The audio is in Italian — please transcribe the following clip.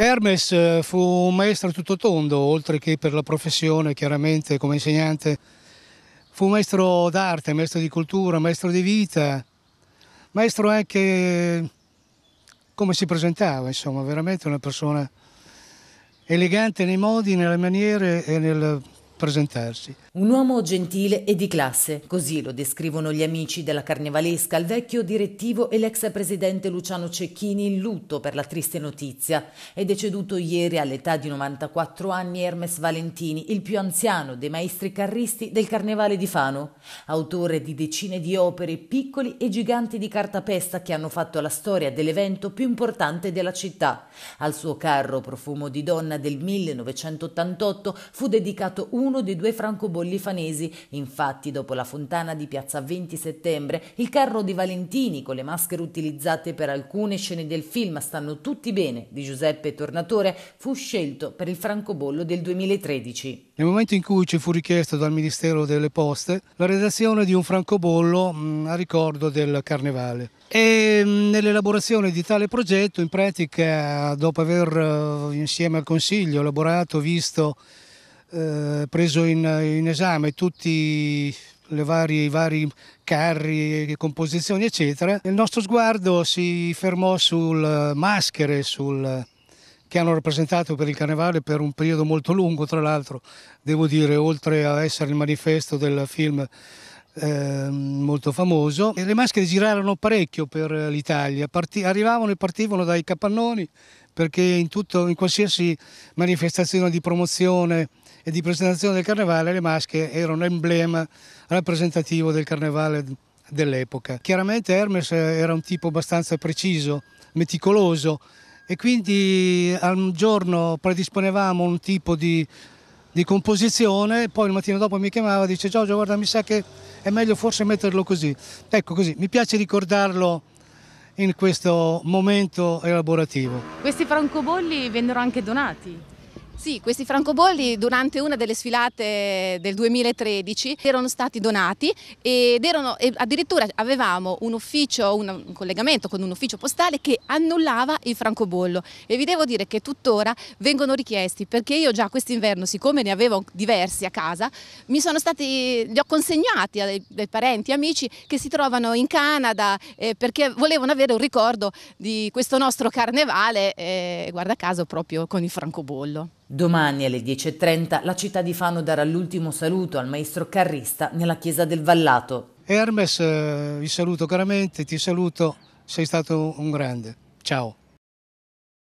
Hermes eh, fu un maestro tutto tondo, oltre che per la professione, chiaramente come insegnante. Fu maestro d'arte, maestro di cultura, maestro di vita, maestro anche come si presentava, insomma, veramente una persona elegante nei modi, nelle maniere e nel presentarsi. Un uomo gentile e di classe, così lo descrivono gli amici della Carnevalesca, il vecchio direttivo e l'ex presidente Luciano Cecchini in lutto per la triste notizia. È deceduto ieri all'età di 94 anni Hermes Valentini, il più anziano dei maestri carristi del Carnevale di Fano, autore di decine di opere piccoli e giganti di cartapesta che hanno fatto la storia dell'evento più importante della città. Al suo carro Profumo di donna del 1988 fu dedicato uno dei due francobolli lifanesi. Infatti, dopo la fontana di piazza 20 settembre, il carro di Valentini con le maschere utilizzate per alcune scene del film Stanno tutti bene di Giuseppe Tornatore fu scelto per il francobollo del 2013. Nel momento in cui ci fu richiesto dal Ministero delle Poste la redazione di un francobollo mm, a ricordo del Carnevale. E mm, nell'elaborazione di tale progetto, in pratica, dopo aver uh, insieme al Consiglio elaborato, visto eh, preso in, in, esame tutti i vari, carri, composizioni eccetera, il nostro sguardo si fermò sul maschere, sul, che hanno rappresentato per il carnevale per un periodo molto lungo, tra l'altro, devo dire, oltre a essere il manifesto del film eh, molto famoso. E le maschere girarono parecchio per l'Italia, Parti- arrivavano e partivano dai capannoni perché in, tutto, in qualsiasi manifestazione di promozione e di presentazione del carnevale le maschere erano emblema rappresentativo del carnevale dell'epoca. Chiaramente Hermes era un tipo abbastanza preciso, meticoloso e quindi al giorno predisponevamo un tipo di, di composizione, poi il mattino dopo mi chiamava e dice Giorgio guarda mi sa che è meglio forse metterlo così. Ecco così, mi piace ricordarlo in questo momento elaborativo. Questi francobolli vennero anche donati? Sì, questi francobolli durante una delle sfilate del 2013 erano stati donati ed erano, e addirittura avevamo un ufficio, un, collegamento con un ufficio postale che annullava il francobollo e vi devo dire che tuttora vengono richiesti perché io già quest'inverno, siccome ne avevo diversi a casa, stati, li ho consegnati a dei, dei parenti amici che si trovano in Canada eh, perché volevano avere un ricordo di questo nostro carnevale, eh, guarda caso proprio con il francobollo. Domani alle 10.30 la città di Fano darà l'ultimo saluto al maestro carrista nella chiesa del Vallato. Hermes, eh, vi saluto caramente, ti saluto, sei stato un grande. Ciao.